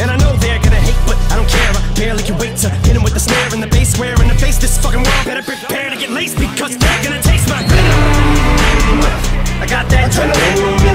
And I know they're gonna hate, but I don't care. I barely can wait to hit hit 'em with the snare and the bass square in the face. This fucking world better prepare to get laced because they're gonna taste my venom. I got that adrenaline.